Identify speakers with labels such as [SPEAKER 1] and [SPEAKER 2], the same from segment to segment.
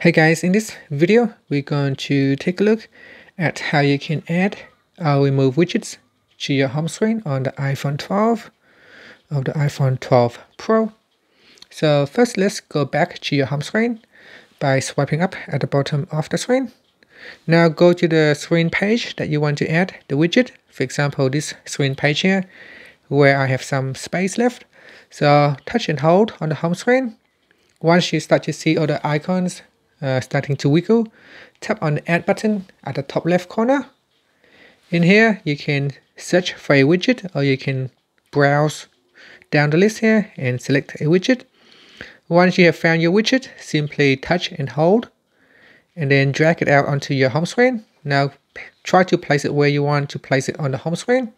[SPEAKER 1] Hey guys, in this video, we're going to take a look at how you can add or remove widgets to your home screen on the iPhone 12 or the iPhone 12 Pro. So first, let's go back to your home screen by swiping up at the bottom of the screen. Now go to the screen page that you want to add the widget. For example, this screen page here, where I have some space left. So touch and hold on the home screen. Once you start to see all the icons uh, starting to wiggle, tap on the add button at the top left corner. In here, you can search for a widget or you can browse down the list here and select a widget. Once you have found your widget, simply touch and hold and then drag it out onto your home screen. Now try to place it where you want to place it on the home screen.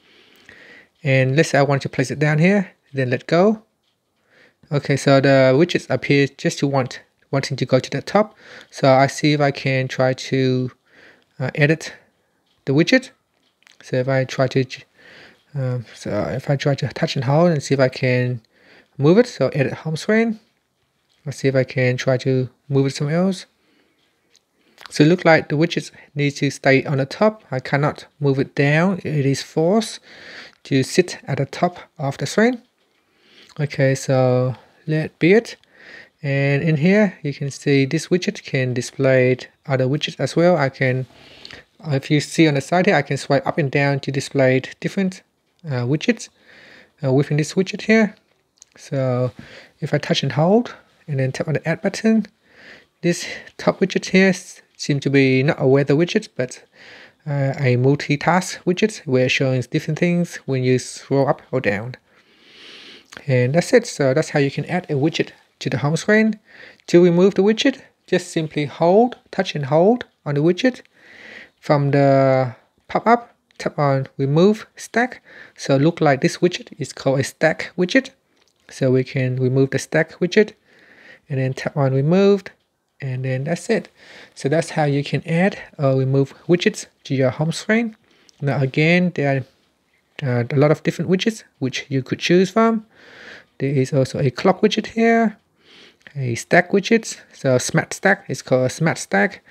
[SPEAKER 1] And let's say I want to place it down here, then let go. Okay, so the widgets appear just to want wanting to go to the top. So I see if I can try to uh, edit the widget. So if I try to, um, so if I try to touch and hold and see if I can move it, so edit home screen. Let's see if I can try to move it somewhere else. So it looks like the widget needs to stay on the top. I cannot move it down. It is forced to sit at the top of the screen. Okay, so let be it. And in here, you can see this widget can display other widgets as well. I can, if you see on the side here, I can swipe up and down to display different uh, widgets uh, within this widget here. So if I touch and hold and then tap on the add button, this top widget here seems to be not a weather widget, but uh, a multitask widget where it shows different things when you scroll up or down. And that's it. So that's how you can add a widget to the home screen. To remove the widget, just simply hold, touch and hold on the widget. From the pop-up, tap on remove stack. So look like this widget is called a stack widget. So we can remove the stack widget and then tap on removed and then that's it. So that's how you can add or remove widgets to your home screen. Now again, there are uh, a lot of different widgets which you could choose from. There is also a clock widget here, a stack widget. So smart stack is called smart stack.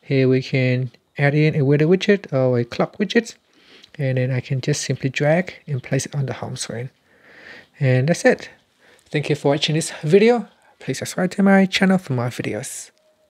[SPEAKER 1] Here we can add in a weather widget or a clock widget. And then I can just simply drag and place it on the home screen. And that's it. Thank you for watching this video. Please subscribe to my channel for more videos.